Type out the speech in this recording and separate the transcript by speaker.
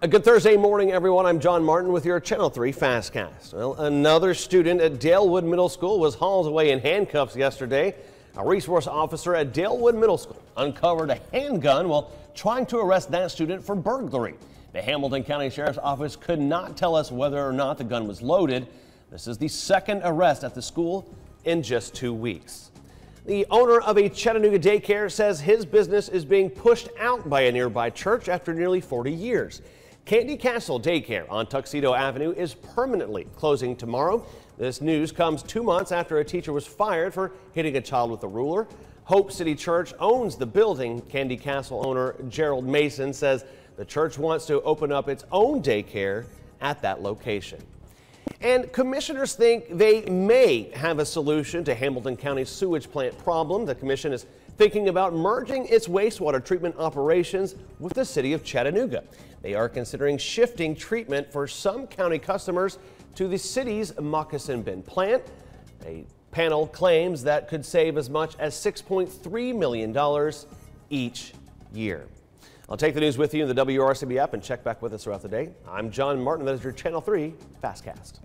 Speaker 1: A good Thursday morning, everyone. I'm John Martin with your Channel 3 Fastcast. Well, another student at Dalewood Middle School was hauled away in handcuffs yesterday. A resource officer at Dalewood Middle School uncovered a handgun while trying to arrest that student for burglary. The Hamilton County Sheriff's Office could not tell us whether or not the gun was loaded. This is the second arrest at the school in just two weeks. The owner of a Chattanooga daycare says his business is being pushed out by a nearby church after nearly 40 years. Candy Castle Daycare on Tuxedo Avenue is permanently closing tomorrow. This news comes two months after a teacher was fired for hitting a child with a ruler. Hope City Church owns the building. Candy Castle owner Gerald Mason says the church wants to open up its own daycare at that location. And commissioners think they may have a solution to Hamilton County's sewage plant problem. The commission is thinking about merging its wastewater treatment operations with the city of Chattanooga. They are considering shifting treatment for some county customers to the city's Moccasin Bend plant. A panel claims that could save as much as $6.3 million each year. I'll take the news with you in the WRCB app and check back with us throughout the day. I'm John Martin. That is your Channel 3 Fastcast.